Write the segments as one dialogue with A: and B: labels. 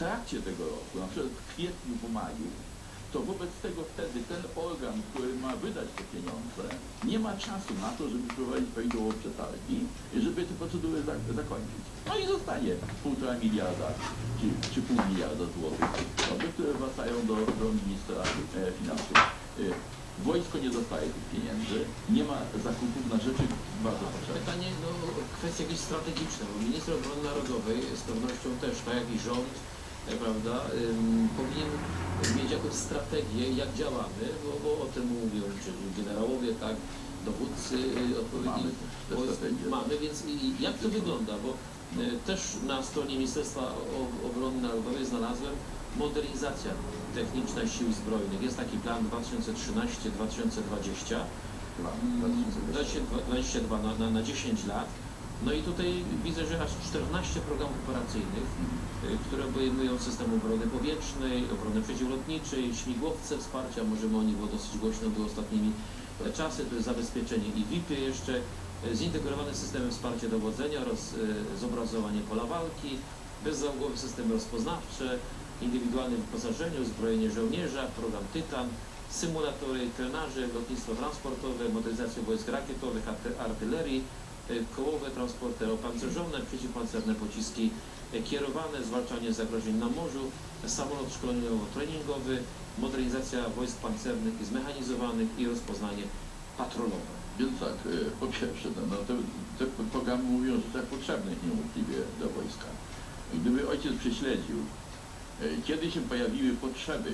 A: trakcie tego roku, na przykład w kwietniu, w maju, to wobec tego wtedy ten organ, który ma wydać te pieniądze, nie ma czasu na to, żeby prowadzić prawidłowo przetargi i żeby te procedury za, zakończyć. No i zostanie półtora miliarda czy, czy pół miliarda złotych, które wracają do, do ministra e, finansów. E, wojsko nie dostaje tych pieniędzy, nie ma zakupów na rzeczy bardzo potrzebne.
B: Pytanie, no, kwestie jakieś strategiczne, bo minister obrony narodowej z pewnością też, tak jak i rząd, prawda, powinien mieć jakąś strategię, jak działamy, bo, bo o tym mówią czy generałowie, tak, dowódcy y, odpowiednich
A: Mamy
B: wojsk mamy, więc jak to wygląda, bo y, też na stronie Ministerstwa Obrony Narodowej znalazłem modernizacja techniczna sił zbrojnych. Jest taki plan 2013-2020.
A: Plan
B: Mm,
A: 2020.
B: 22 na, na, na 10 lat. No i tutaj widzę, że aż 14 programów operacyjnych, y, które obejmują system obrony powietrznej, obrony przeciwlotniczej, śmigłowce wsparcia, możemy o nich było dosyć głośno było ostatnimi e, czasy, to jest zabezpieczenie i VIP-y jeszcze, e, zintegrowany system wsparcia dowodzenia oraz e, zobrazowanie pola walki, bezzałogowe systemy rozpoznawcze, indywidualne wyposażenie, uzbrojenie żołnierza, program Tytan, symulatory, trenaży, lotnictwo transportowe, motoryzacja wojsk rakietowych, arty- artylerii, kołowe transporty opancerzone, przeciwpancerne pociski e, kierowane, zwalczanie zagrożeń na morzu, samolot szkoleniowo-treningowy, modernizacja wojsk pancernych i zmechanizowanych i rozpoznanie patrolowe.
A: Więc tak, e, po pierwsze, no, no te, te programy mówią o rzeczach potrzebnych niewątpliwie dla wojska. Gdyby ojciec prześledził, e, kiedy się pojawiły potrzeby,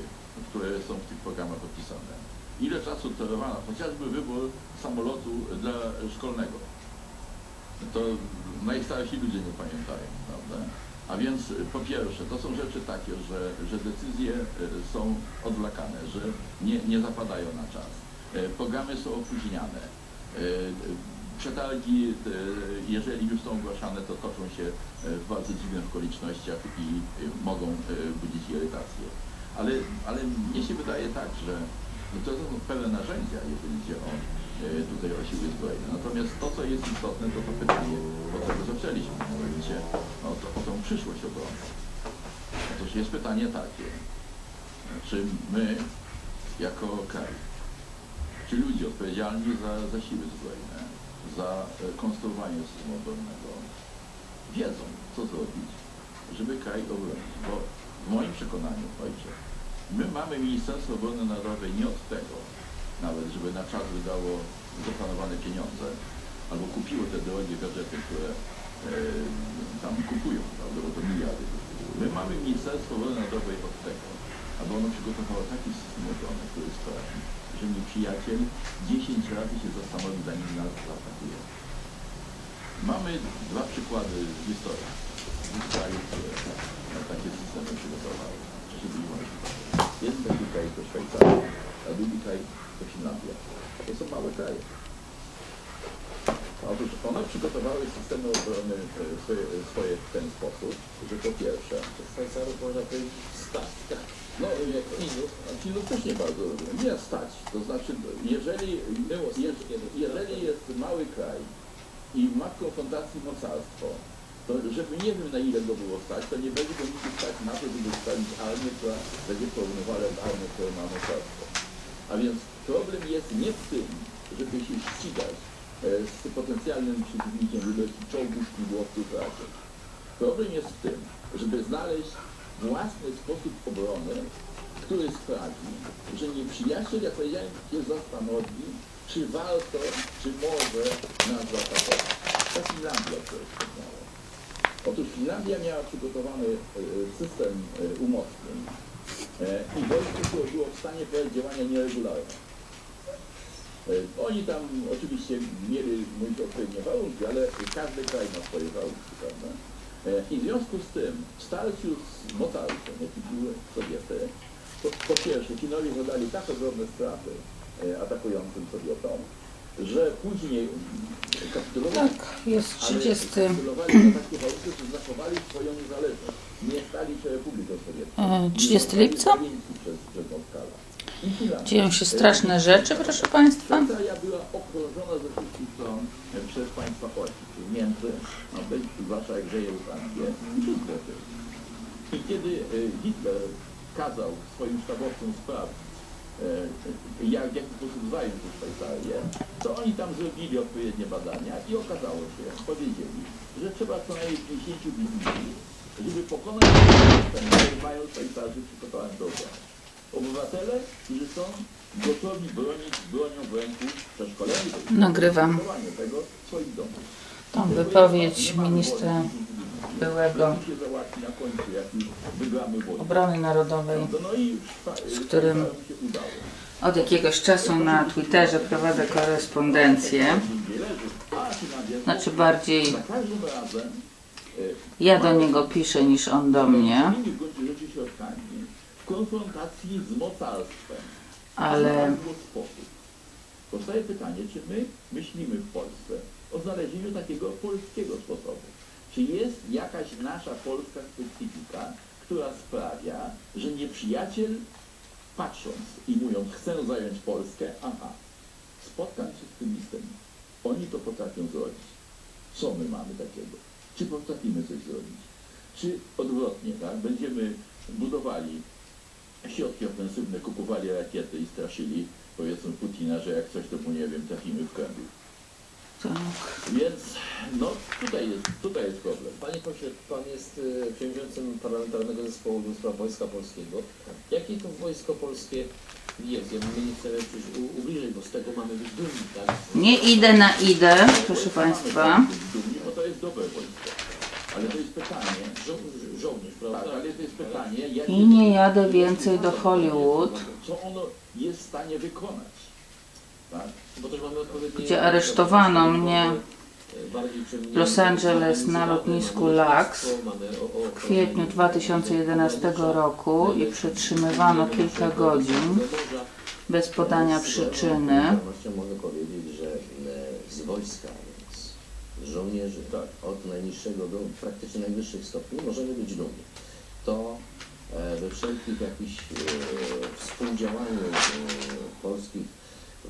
A: które są w tych programach opisane, ile czasu trwano chociażby wybór samolotu dla szkolnego, to najstarsi ludzie nie pamiętają, prawda? A więc e, po pierwsze, to są rzeczy takie, że, że decyzje e, są odwlekane, że nie, nie zapadają na czas. E, Programy są opóźniane. Przetargi, jeżeli już są ogłaszane, to toczą się w bardzo dziwnych okolicznościach i mogą budzić irytację. Ale, ale mnie się wydaje tak, że to są pewne narzędzia, jeżeli idzie o tutaj o siły zbrojne. Natomiast to, co jest istotne, to to pytanie, od czego zaczęliśmy, mianowicie o, to, o tą przyszłość obrony. Otóż jest pytanie takie, czy my jako kraj, czy ludzie odpowiedzialni za, za siły zbrojne, za e, konstruowanie systemu obronnego wiedzą, co zrobić, żeby kraj obronić. Bo w moim przekonaniu, ojcze, my mamy Ministerstwo Obrony Narodowej nie od tego, nawet żeby na czas wydało zaplanowane pieniądze, albo kupiło te drogie gadżety, które e, tam kupują, prawda, bo to miliardy. My mamy Ministerstwo Obrony Narodowej od tego, aby ono przygotowało taki system obrony, który sprawi, że nieprzyjaciel 10 razy się zastanowi, zanim nas zaatakuje. Mamy dwa przykłady z historii. Dwóch krajów, które takie systemy przygotowały. Jeden taki kraj to Szwajcaria, a drugi kraj to Finlandia. To są małe kraje. Otóż one przygotowały systemy obrony e, swoje, swoje w ten sposób, że po pierwsze,
B: Szwajcarów można powiedzieć stać, tak.
A: no a Finów też nie bardzo lubią. Nie stać. To znaczy, jeżeli, jeżeli jest mały kraj i ma w konfrontacji mocarstwo, to żeby nie wiem na ile go było stać, to nie będzie go nigdy stać na to, żeby stawić armię, która będzie porównywała z armią, która ma mocarstwo. A więc problem jest nie w tym, żeby się ścigać e, z potencjalnym przeciwnikiem w ilości czołgów, śmigłowców, rakiet. Problem jest w tym, żeby znaleźć własny sposób obrony, który sprawi, że nieprzyjaciel, jak powiedziałem, się zastanowi, czy warto, czy może nas zaatakować. Ta Finlandia, wspomniałem. Otóż Finlandia miała przygotowany e, system e, umocnień i wojsko było w stanie prowadzić działania nieregularne. E, Oni tam oczywiście mieli mówić odpowiednie warunki, ale każdy kraj ma swoje warunki, prawda? E, I w związku z tym w starciu z mocarstwem, jaki były Sowiety, po, po pierwsze Finowie zadali tak ogromne straty e, atakującym Sowietom, że później kapitulowali.
C: Tak, jest
A: Ale
C: 30.
A: kapitulowali na takie warunki, że zachowali swoją niezależność. Nie stali się Republiką Sowiecką.
C: E,
A: Nie
C: 30
A: zostali
C: lipca? Dzieją się straszne rzeczy, proszę Państwa.
A: Szwajcaria była okrążona ze wszystkich stron e, przez państwa Polski, czyli Niemcy, no, być zwłaszcza jak grzeje Francję i kiedy e, Hitler kazał swoim sztabowcom e, jak, w jaki sposób zająć tę Szwajcarię, to oni tam zrobili odpowiednie badania i okazało się, powiedzieli, że trzeba co najmniej 50 wizji, żeby pokonać ten, który mają Szwajcarzy przygotowaną do obrony. Obywatele, którzy są gotowi bronić bronią w ręku, przeszkoleni do
C: Nagrywam.
A: tego swoich domach.
C: Tą wypowiedź ministra byłego obrony narodowej. Z którym-. Od jakiegoś czasu na Twitterze prowadzę korespondencję. Znaczy bardziej ja do niego piszę niż on do mnie, ale.
A: Powstaje pytanie, czy my myślimy w Polsce o znalezieniu takiego polskiego sposobu. Czy jest jakaś nasza polska specyfika, która sprawia, że nieprzyjaciel patrząc i mówiąc, chcę zająć Polskę, aha, spotkam się z tym listem. Oni to potrafią zrobić. Co my mamy takiego? Czy potrafimy coś zrobić? Czy odwrotnie, tak? Będziemy budowali środki ofensywne, kupowali rakiety i straszyli, powiedzmy, Putina, że jak coś, to mu, nie wiem, trafimy w Kreml.
C: Tak.
A: Więc, no, tutaj jest, tutaj jest problem.
B: Panie pośle, pan jest y, przewodniczącym Parlamentarnego Zespołu do Spraw Wojska Polskiego. Jakie to wojsko polskie jest? Ja my nie chcemy przecież u- ubliżyć, bo z tego mamy być dumni, tak?
C: Nie idę na idę, proszę Państwa.
A: Dumni, bo to jest dobre wojsko. Ale to jest pytanie,
B: Żo- żo- żołnierz, prawda?
A: tak, ale to jest pytanie, jakie-
C: I nie jadę więcej do Hollywood,
A: co ono jest w stanie wykonać. Tak?
B: Bo też mamy odpowiednie...
C: Gdzie aresztowano mnie w Los Angeles na lotnisku Lax w kwietniu 2011 roku i przetrzymywano kilka godzin bez podania przyczyny.
D: Z pewnością mogę powiedzieć, że e, z wojska, więc żołnierzy,
A: Tak.
D: od najniższego do praktycznie najwyższych stopni możemy być dumni. To e, we wszelkich jakichś e, współdziałaniu e, polskich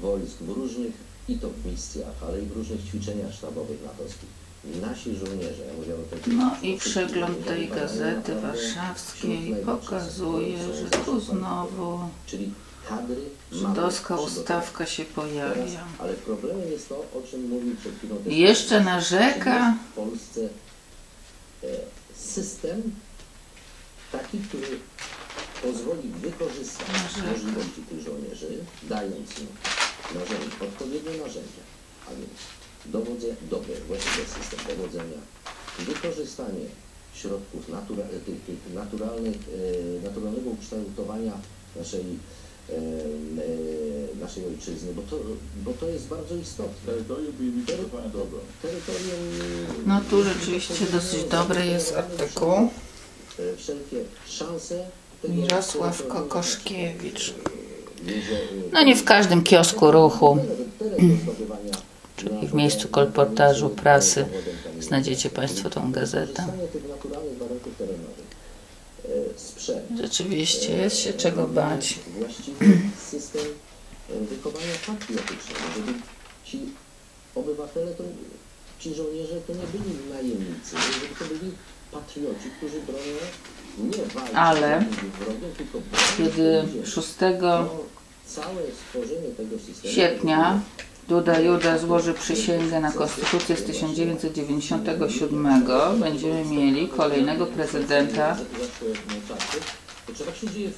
D: wojsk w różnych i to w misjach, ale i w różnych ćwiczeniach sztabowych natowskich. Nasi żołnierze, ja mówię o takich
C: No i przegląd tej gazety warszawskiej pokazuje, że tu znowu żydowska ustawka się pojawia.
D: ale problemem jest to, o czym mówił przed chwilą
C: jeszcze narzeka,
D: w Polsce e, system taki, który pozwoli wykorzystać możliwości tych żołnierzy, dając im narzędzia, odpowiednie narzędzia, a więc dowodzenie, dobry, właściwy system dowodzenia, wykorzystanie środków natura, tych, tych naturalnych, e, naturalnego ukształtowania naszej, e, e, naszej ojczyzny, bo to, bo to jest bardzo istotne.
A: Terytorium byli przygotowane do obrony.
D: Terytorium...
C: No tu rzeczywiście dosyć dobry jest artykuł.
D: E, Wszelkie szanse... tego
C: Mirosław Kokoszkiewicz. No nie w każdym kiosku ruchu, czyli w miejscu kolportażu prasy znajdziecie Państwo tą gazetę. Rzeczywiście jest się czego bać.
D: System wychowania patriotycznego, żeby ci obywatele, to, ci żołnierze to nie byli najemnicy, żeby to byli patrioci, którzy bronią nie walki
C: Ale
D: tylko
C: Kiedy
D: ziemi.
C: 6
D: To całe stworzenie tego systemu
C: sierpnia Duda Juda złoży przysięgę na konstytucję z 1997, będziemy mieli kolejnego prezydenta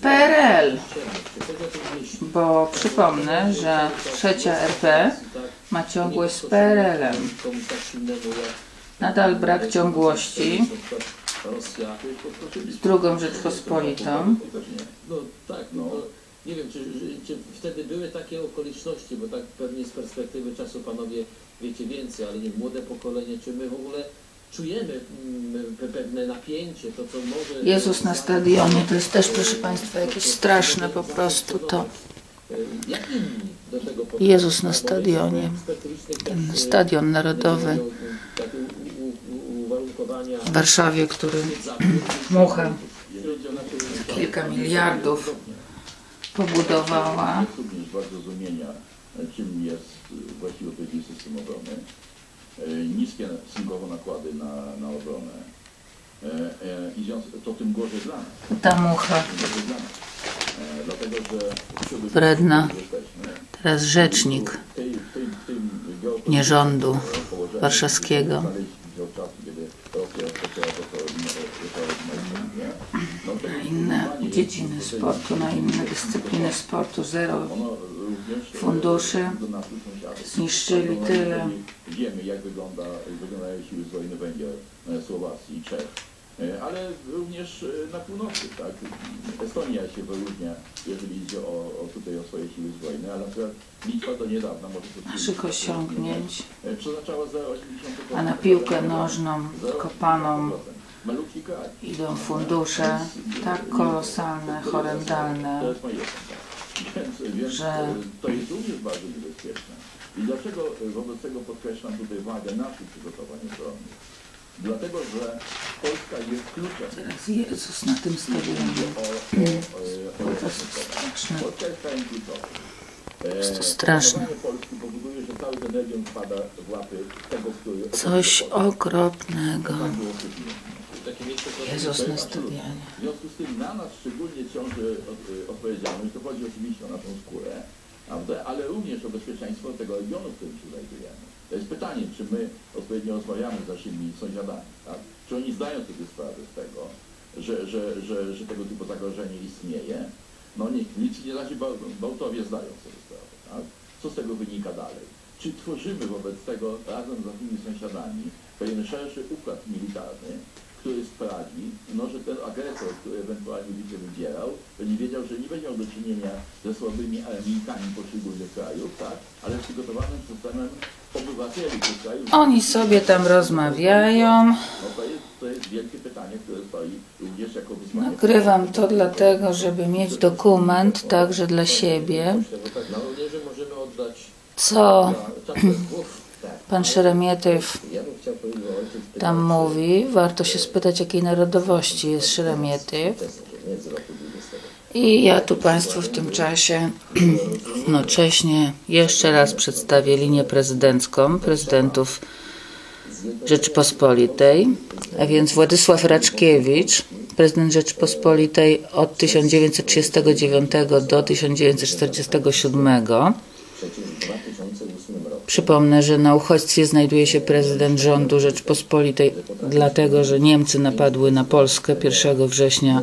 C: PRL. Bo przypomnę, że trzecia RP ma ciągłość z PRL-em. Nadal brak ciągłości z drugą Rzeczpospolitą.
B: No tak, no. nie wiem, czy, czy wtedy były takie okoliczności, bo tak pewnie z perspektywy czasu panowie wiecie więcej, ale nie młode pokolenie, czy my w ogóle czujemy mm, pe- pewne napięcie, to co może...
C: Jezus na stadionie to jest też, proszę Państwa, jakieś straszne po prostu to. Jezus na stadionie. Ten stadion narodowy
B: takie u- u- u- uwarunkowania
C: w Warszawie, który Mucha kilka miliardów pobudowała.
A: Również czym jest y, właściwie odpowiedni system obrony. Niskie stosunkowo nakłady na, na obronę. E, e, to tym gorzej dla nas.
C: Ta mucha.
A: E, dlatego, że jesteśmy,
C: Teraz rzecznik nierządu warszawskiego.
A: znaleźć się w czasy, kiedy Rosja rozpoczęła to, co to, to, no, tego
C: Inne
A: utrzymywanie
C: dziedziny sportu, na inne dyscypliny sportu zero. Funduszy zniszczyli tyle.
A: Wiemy, jak wygląda, wyglądają siły zbrojne Węgier, e, Słowacji i Czech. E, Ale również e, na północy, tak? Estonia się wyróżnia, jeżeli idzie o, o tutaj o swoje siły zbrojne, ale na przykład Litwa do niedawna może to
C: Naszych osiągnięć.
A: Przeznaczała za 80
C: A na piłkę nożną, kopaną idą fundusze tak kolosalne, horrendalne. Że-
A: e, to jest również bardzo niebezpieczne. I dlaczego e, wobec tego podkreślam tutaj wagę naszych przygotowań obronnych? Dlatego, że Polska jest kluczem.
C: Teraz Jezus na tym stadionie.
A: O,
C: To jest straszne.
A: Polska jest krajem kluczowym. E,
C: to straszne. Coś okropnego. Jezus na stadionie.
A: W związku z tym na nas szczególnie ciąży y, odpowiedzialność, to chodzi oczywiście o naszą skórę, ale również o bezpieczeństwo tego regionu, w którym się znajdujemy. To jest pytanie, czy my odpowiednio rozmawiamy z naszymi sąsiadami, tak? czy oni zdają sobie sprawę z tego, że, że, że, że tego typu zagrożenie istnieje. No nie, nic nie znaczy, Bał- Bałtowie zdają sobie sprawę. Tak? Co z tego wynika dalej? Czy tworzymy wobec tego razem z naszymi sąsiadami pewien szerszy układ militarny, który sprawi, no, że ten agresor, który ewentualnie by się wybierał, będzie wiedział, że nie będzie miał do czynienia ze słabymi armijkami poszczególnych krajów, tak, ale z przygotowanym systemem obywateli tych krajów.
C: Oni sobie tam rozmawiają.
A: No to jest, to jest wielkie pytanie, które stoi również jako wyzwanie.
C: Nagrywam to dlatego, żeby mieć dokument także dla siebie,
B: tak
C: co pan Szeremietyw
D: Ja bym chciał powiedzieć, że ojciec pytał
C: tam mówi. Warto się spytać, jakiej narodowości jest Szeremietyw.
D: nie z roku 20.
C: I ja tu Państwu w tym czasie jednocześnie jeszcze raz przedstawię linię prezydencką prezydentów Rzeczypospolitej, a więc Władysław Raczkiewicz, prezydent Rzeczypospolitej od 1939 do 1947.
D: Przecież w 2008 roku
C: Przypomnę, że na uchodźstwie znajduje się prezydent rządu Rzeczypospolitej, dlatego że Niemcy napadły na Polskę 1 września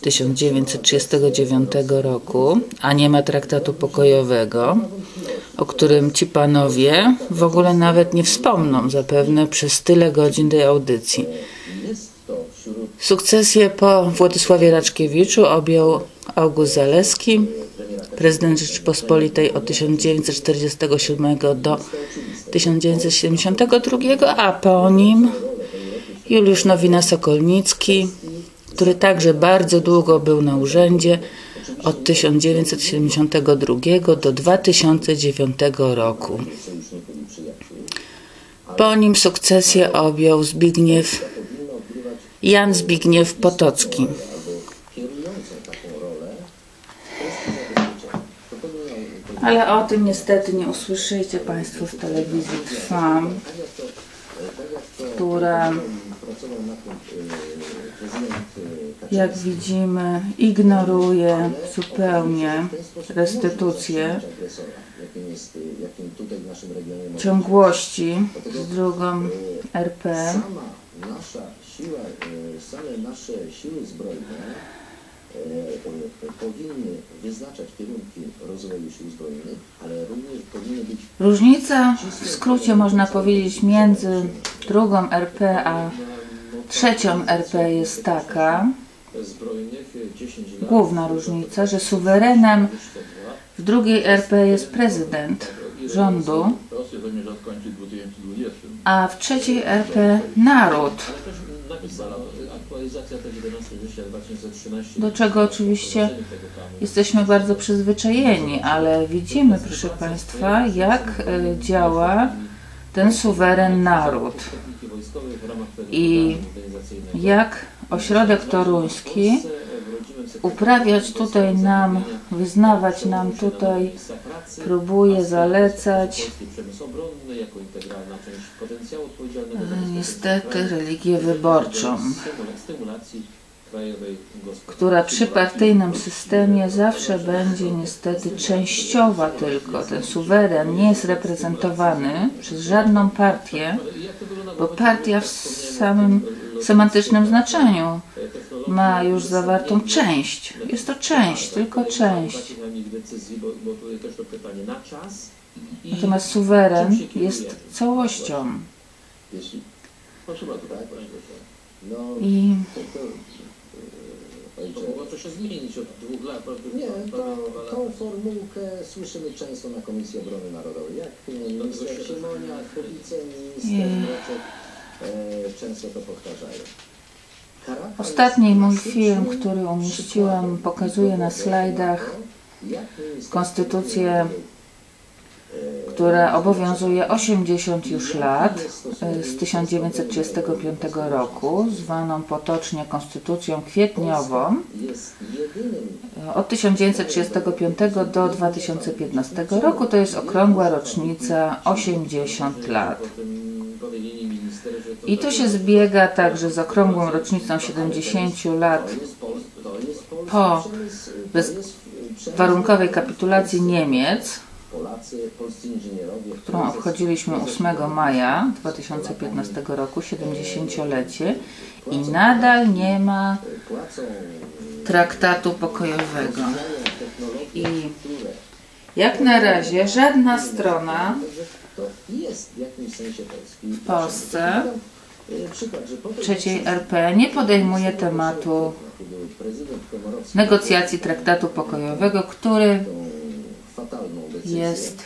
C: 1939 roku, a nie ma traktatu pokojowego, o którym ci panowie w ogóle nawet nie wspomną zapewne przez tyle godzin tej audycji. Sukcesję po Władysławie Raczkiewiczu objął August Zaleski, prezydent Rzeczypospolitej od 1947 do 1972, a po nim Juliusz Nowina-Sokolnicki, który także bardzo długo był na urzędzie od 1972 do 2009 roku. Po nim sukcesję objął Zbigniew, Jan Zbigniew Potocki. Ale o tym niestety nie usłyszycie Państwo w telewizji Trwam,
D: tak jak
C: widzimy ignoruje zupełnie restytucję ciągłości z drugą RP.
D: Powinny wyznaczać kierunki rozwoju sił zbrojnych, ale również powinny być
C: Różnica w skrócie można powiedzieć między drugą RP a trzecią RP jest taka,
B: Zbrojnych 10 lat.
C: główna różnica, że suwerenem w drugiej RP jest prezydent rządu,
A: Rosja zamierza skończyć w 2020.
C: a w trzeciej RP naród.
B: Ale też napisano, aktualizacja tego 11 września 2013.
C: Do czego oczywiście. Jesteśmy bardzo przyzwyczajeni, ale widzimy, proszę Państwa, jak e, działa ten suweren naród i jak ośrodek toruński uprawiać tutaj nam, wyznawać nam tutaj próbuje zalecać e, niestety religię wyborczą, która przy partyjnym systemie zawsze będzie niestety częściowa tylko. Ten suweren nie jest reprezentowany przez żadną partię, bo partia w samym semantycznym znaczeniu ma już zawartą część. Jest to część, tylko część. Natomiast suweren jest całością.
D: Tak. no
C: I
D: to,
B: się zmienić od dwóch lat. od
D: Nie, to, tą formułkę słyszymy często na Komisji Obrony Narodowej. Jak minister
C: Nie.
D: Mroczek e, często to powtarzają.
C: Ostatni mój film, który umieściłam,
D: przykładem
C: pokazuje na slajdach konstytucję, która obowiązuje 80 już lat, e, z 1935 roku, zwaną potocznie Konstytucją Kwietniową, od 1935 do 2015 roku. To jest okrągła rocznica 80 lat. I to się zbiega także z okrągłą rocznicą 70 lat Po
D: przemysł, to
C: bez-
D: jest przemysł
C: warunkowej kapitulacji Niemiec, którą obchodziliśmy 8 maja 2015 roku, 70-lecie i nadal nie ma
D: płacą
C: traktatu pokojowego. I jak na razie żadna strona
D: w
C: Polsce trzeciej
D: decyzji,
C: RP nie podejmuje tematu negocjacji traktatu pokojowego, który jest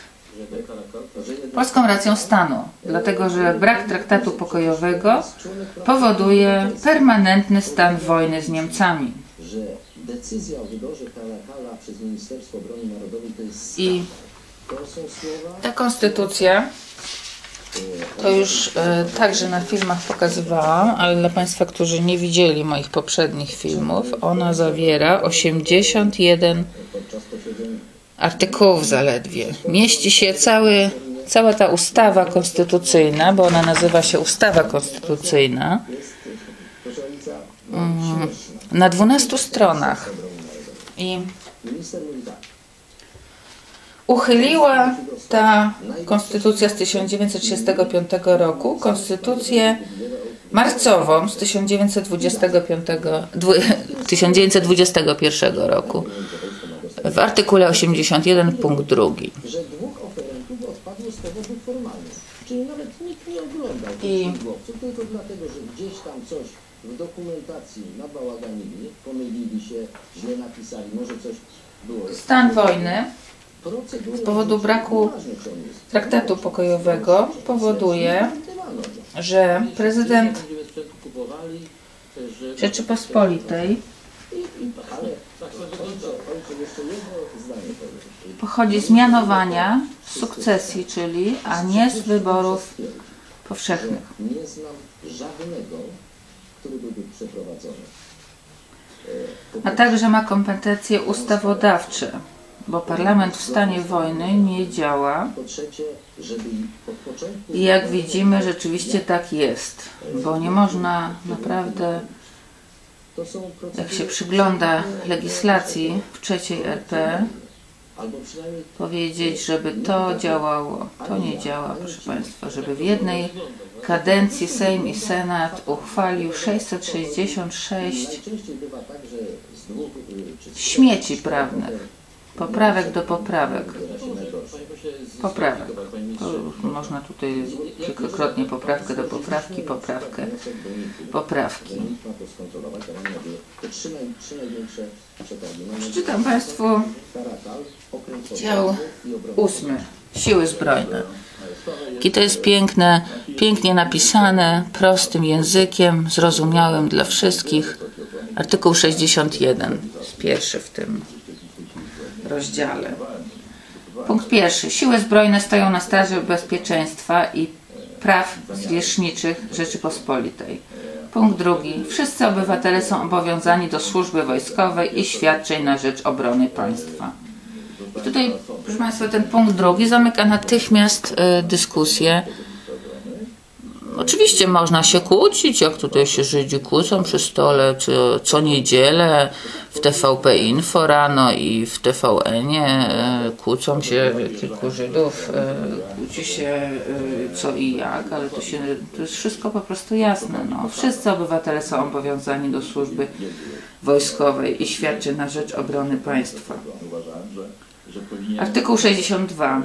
C: polską racją stanu, dlatego że brak traktatu pokojowego powoduje permanentny stan wojny z Niemcami. I ta konstytucja To już e, także na filmach pokazywałam, ale dla Państwa, którzy nie widzieli moich poprzednich filmów, ona zawiera 81
D: podczas posiedzeń
C: artykułów zaledwie. Mieści się cały, cała ta ustawa konstytucyjna, bo ona nazywa się ustawa konstytucyjna,
D: śmieszna.
C: na 12 stronach. I uchyliła ta konstytucja z 1935 roku, konstytucję marcową z 1925, dwu- 1921 roku w artykule 81 punkt drugi.
D: że dwóch oferentów odpadło z powodów formalnych. Czyli nawet nikt nie oglądał tych
C: I-
D: śmigłowców, tylko dlatego, że gdzieś tam coś w dokumentacji nabałaganili, pomylili się, źle napisali, może coś było.
C: Stan wojny z powodu braku traktatu pokojowego powoduje, że prezydent. Rzeczypospolitej pochodzi z mianowania, z sukcesji, czyli, a nie z wyborów powszechnych.
D: Nie znam żadnego, który przeprowadzony.
C: A także ma kompetencje ustawodawcze, bo parlament w stanie wojny nie działa. I jak widzimy, rzeczywiście tak jest, bo nie można naprawdę, jak się przygląda legislacji w trzeciej RP, powiedzieć, żeby to działało. To nie działa, proszę Państwa, żeby w jednej kadencji Sejm i Senat uchwalił 666
D: najczęściej bywa tak, że z dwóch... y, czy z
C: śmieci prawnych, poprawek do poprawek. Poprawek. To można tutaj kilkakrotnie poprawkę do poprawki, poprawkę, poprawki. Przeczytam Państwu dział ósmy. Siły zbrojne. I to jest piękne, pięknie napisane, prostym językiem, zrozumiałym dla wszystkich. Artykuł 61 jest pierwszy w tym rozdziale. Punkt pierwszy. Siły zbrojne stoją na straży bezpieczeństwa i praw zwierzchniczych Rzeczypospolitej. Punkt drugi. Wszyscy obywatele są obowiązani do służby wojskowej i świadczeń na rzecz obrony państwa. I tutaj, proszę Państwa, ten punkt drugi zamyka natychmiast e, dyskusję. Oczywiście można się kłócić, jak tutaj się Żydzi kłócą przy stole, co, co niedzielę w TVP Info rano i w TVN-ie e, kłócą się kilku Żydów, e, kłóci się e, co i jak, ale to, się, to jest wszystko po prostu jasne. No. Wszyscy obywatele są obowiązani do służby wojskowej i świadczy na rzecz obrony państwa. Artykuł 62.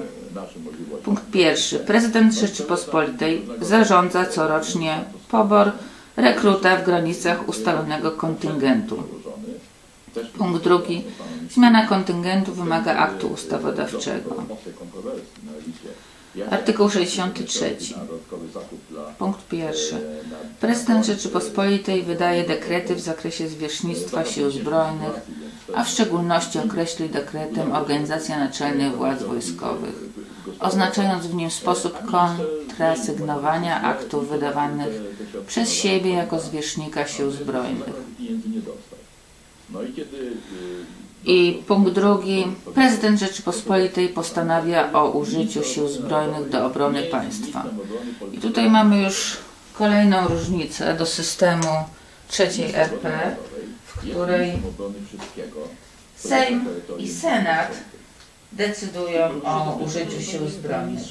C: Punkt pierwszy. Prezydent Rzeczypospolitej zarządza corocznie pobor rekruta w granicach ustalonego kontyngentu. Punkt drugi. Zmiana kontyngentu wymaga aktu ustawodawczego. Artykuł 63.
A: na dodatkowy zakup dla
C: Punkt pierwszy. Prezydent Rzeczypospolitej wydaje dekrety w zakresie zwierzchnictwa sił zbrojnych, a w szczególności określi dekretem organizacja naczelnych władz wojskowych, oznaczając w nim sposób kontrasygnowania aktów wydawanych przez siebie jako zwierzchnika sił zbrojnych.
A: i
C: punkt drugi. Prezydent Rzeczypospolitej postanawia o użyciu sił zbrojnych do obrony państwa. I tutaj mamy już kolejną różnicę do systemu trzeciej RP, w której Sejm i Senat decydują o użyciu sił zbrojnych.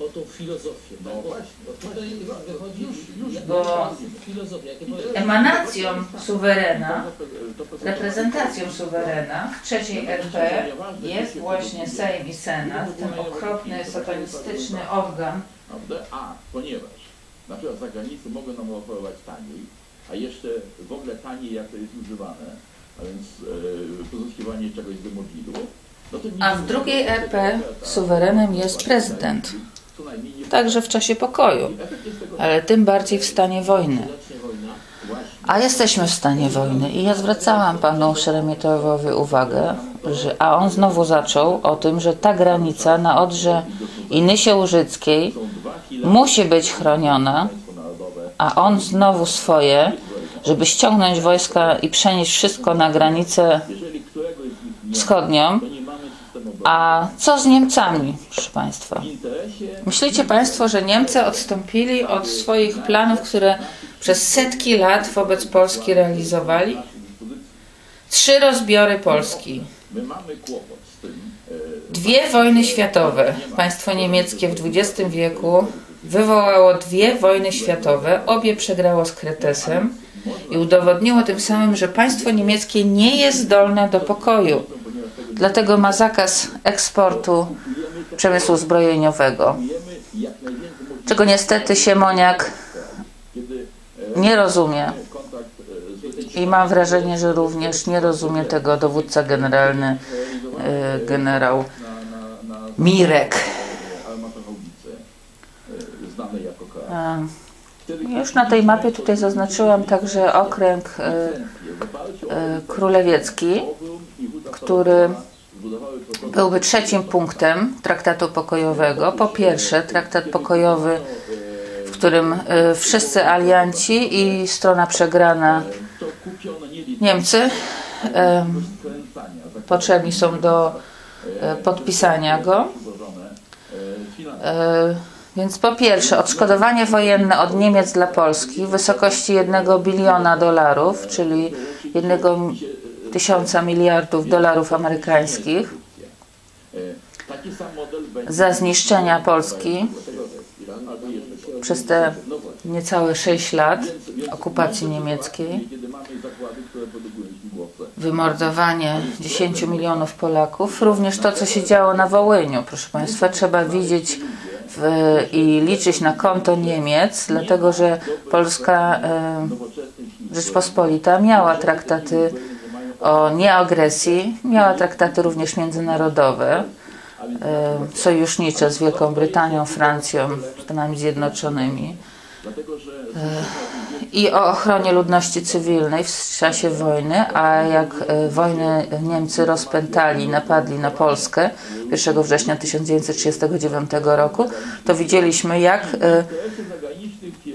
E: o tą filozofię.
A: no?
E: Bo-
A: właśnie,
E: bo tutaj wychodzi już, powiem,
C: emanacją suwerena, reprezentacją suwerena w trzeciej RP jest właśnie Sejm i Senat, ten okropny, satanistyczny organ?
A: A, ponieważ na przykład za granicą mogą nam oferować taniej, a jeszcze w ogóle taniej jak to jest używane, a więc e, pozyskiwanie czegoś z no
C: a w drugiej. RP suwerenem jest prezydent, także w czasie pokoju, ale tym bardziej w stanie wojny. A jesteśmy w stanie wojny i ja zwracałam panu Szeremietowowi uwagę, że, a on znowu zaczął o tym, że ta granica na Odrze i Nysie Łużyckiej musi być chroniona, a on znowu swoje, żeby ściągnąć wojska i przenieść wszystko na granicę wschodnią.
A: to nie mamy systemu obrony.
C: A co z Niemcami, proszę państwa? Myślicie Państwo, że Niemcy odstąpili od swoich planów, które przez setki lat wobec Polski realizowali? Trzy rozbiory Polski. Dwie wojny światowe. Państwo niemieckie w XX wieku wywołało dwie wojny światowe, obie przegrało z Kretesem i udowodniło tym samym, że państwo niemieckie nie jest zdolne do pokoju. Dlatego ma zakaz eksportu przemysłu zbrojeniowego, czego niestety Siemoniak nie rozumie. I mam wrażenie, że również nie rozumie tego dowódca generalny e, generał Mirek. Już na tej mapie tutaj zaznaczyłam także okręg e, e, królewiecki, który byłby trzecim punktem traktatu pokojowego. Po pierwsze, traktat pokojowy, w którym e, wszyscy alianci i strona przegrana Niemcy
A: kręcania,
C: potrzebni są do e, podpisania go. Więc po pierwsze, odszkodowanie wojenne od Niemiec dla Polski w wysokości 1 biliona dolarów, czyli 1 tysiąca miliardów dolarów amerykańskich za zniszczenia Polski przez te niecałe 6 lat okupacji niemieckiej, wymordowanie 10 milionów Polaków, również to, co się działo na Wołyniu. Proszę Państwa, trzeba widzieć w, i liczyć na konto Niemiec, dlatego że Polska e, Rzeczpospolita miała traktaty o nieagresji, miała traktaty również międzynarodowe, e, sojusznicze z Wielką Brytanią, Francją, Stanami Zjednoczonymi
A: że
C: i o ochronie ludności cywilnej w czasie wojny, a jak e, wojnę Niemcy rozpętali, napadli na Polskę 1 września 1939 roku, to widzieliśmy jak, e,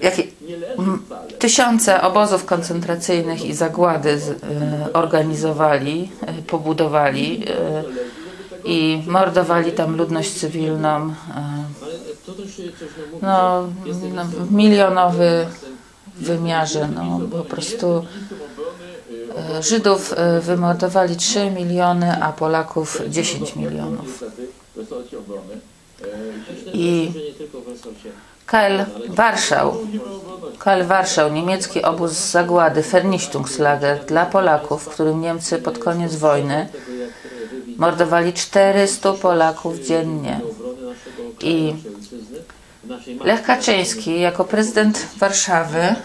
C: jak tysiące obozów koncentracyjnych i zagłady e, organizowali, e, pobudowali, e, i mordowali tam ludność cywilną. No, no, w milionowy wymiarze, no po prostu Żydów wymordowali 3 miliony, a Polaków 10 milionów. I- KL Warszał. KL Warszał, niemiecki obóz zagłady, Vernichtungslager dla Polaków, w którym Niemcy pod koniec wojny mordowali 400 Polaków dziennie. I. Lech Kaczyński jako prezydent Warszawy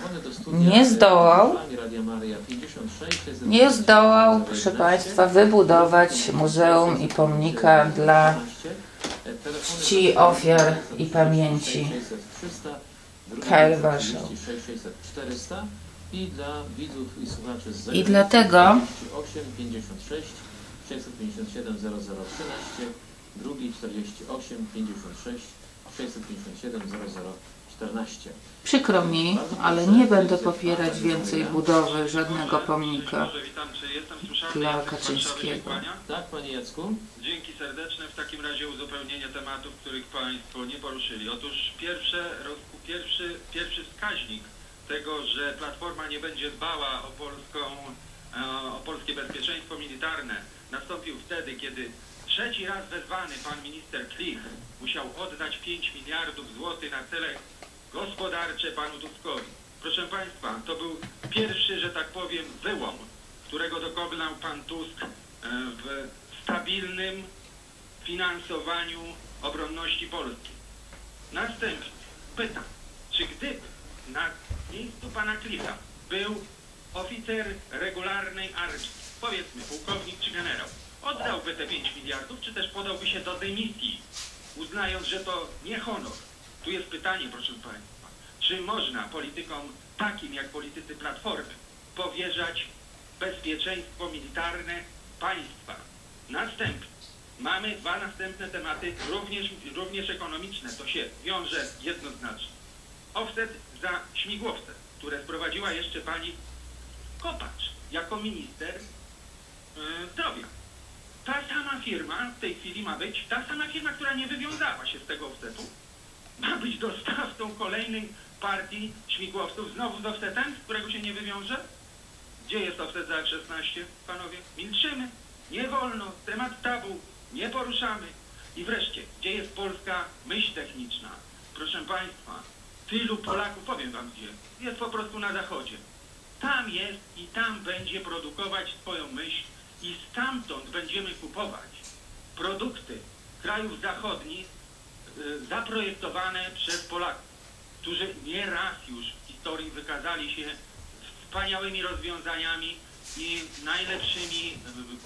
C: nie zdołał
B: Radia Maryja 56,
C: nie zdołał, proszę Państwa, wybudować muzeum i pomnika dla czci ofiar i pamięci. KL Warszał.
B: 400 i dla widzów i słuchaczy z
C: I dlatego
B: 48 56 657 0013 drugi 48 56 657 0014
C: przykro mi, ale nie będę popierać więcej budowy żadnego pomnika
F: witam, czy jestem słyszalny?
C: dla
F: Jacek Warszawy się
C: Kaczyńskiego.
B: Tak, Panie Jacku?
F: Dzięki serdeczne. W takim razie uzupełnienie tematów, których Państwo nie poruszyli. Otóż pierwsze, roz- pierwszy, pierwszy wskaźnik tego, że Platforma nie będzie dbała o, polską, e, o polskie bezpieczeństwo militarne nastąpił wtedy, kiedy trzeci raz wezwany pan minister Klich musiał oddać 5 miliardów złotych na cele gospodarcze panu Tuskowi. Proszę Państwa, to był pierwszy, że tak powiem, wyłom, którego dokonał pan Tusk e, w stabilnym finansowaniu obronności Polski. Następnie pytam, czy gdyby na miejscu pana Klicha był oficer regularnej armii, powiedzmy pułkownik czy generał, oddałby te 5 miliardów, czy też podałby się do dymisji, uznając, że to nie honor. Tu jest pytanie, proszę Państwa, czy można politykom takim jak politycy Platformy powierzać bezpieczeństwo militarne państwa? Następnie mamy dwa następne tematy, również, również ekonomiczne. To się wiąże jednoznacznie. Offset za śmigłowce, które sprowadziła jeszcze pani Kopacz jako minister yy, zdrowia. Ta sama firma w tej chwili ma być, ta sama firma, która nie wywiązała się z tego offsetu, ma być dostawcą kolejnej partii śmigłowców znowu z offsetem, z którego się nie wywiąże? Gdzie jest offset za F-16, panowie? Milczymy. Nie wolno. Temat tabu. Nie poruszamy. I wreszcie, gdzie jest polska myśl techniczna? Proszę Państwa, tylu Polaków, powiem Wam gdzie, jest po prostu na zachodzie. Tam jest i tam będzie produkować swoją myśl i stamtąd będziemy kupować produkty krajów zachodnich zaprojektowane przez Polaków, którzy nie raz już w historii wykazali się wspaniałymi rozwiązaniami i najlepszymi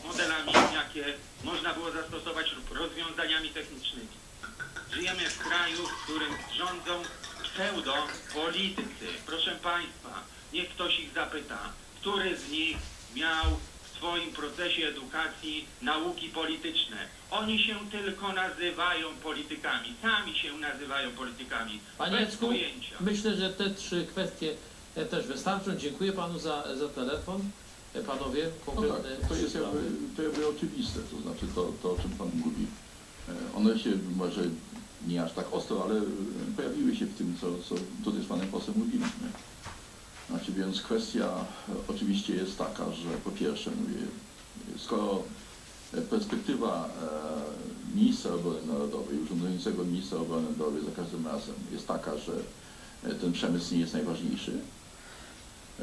F: y, modelami, jakie można było zastosować lub rozwiązaniami technicznymi. Żyjemy w kraju, w którym rządzą pseudo-politycy. Proszę Państwa, niech ktoś ich zapyta, który z nich miał w swoim procesie edukacji nauki polityczne. Oni się tylko nazywają politykami, sami się nazywają politykami.
B: Panie
F: bez
B: Jacku,
F: pojęcia.
B: myślę, że te trzy kwestie e, też wystarczą. Dziękuję Panu za, za telefon. E, Panowie,
A: No
B: konkretne
A: tak, to jest jakby, to jakby oczywiste, to znaczy to, to o czym Pan mówi. E, One się może nie aż tak ostro, ale pojawiły się w tym, co, co tutaj z Panem posłem mówiliśmy. Znaczy więc kwestia e, oczywiście jest taka, że po pierwsze mówię, skoro perspektywa e, ministra obrony narodowej, urzędującego ministra obrony narodowej za każdym razem jest taka, że e, ten przemysł nie jest najważniejszy.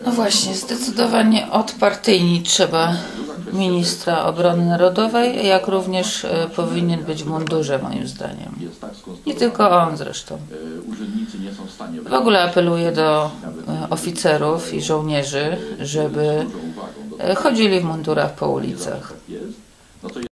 C: No właśnie, zdecydowanie odpartyjni trzeba ministra obrony narodowej, jak również e, powinien być w mundurze moim zdaniem. Nie tylko on zresztą.
A: w
C: ogóle apeluję do e, oficerów i żołnierzy, żeby e, chodzili w mundurach po ulicach.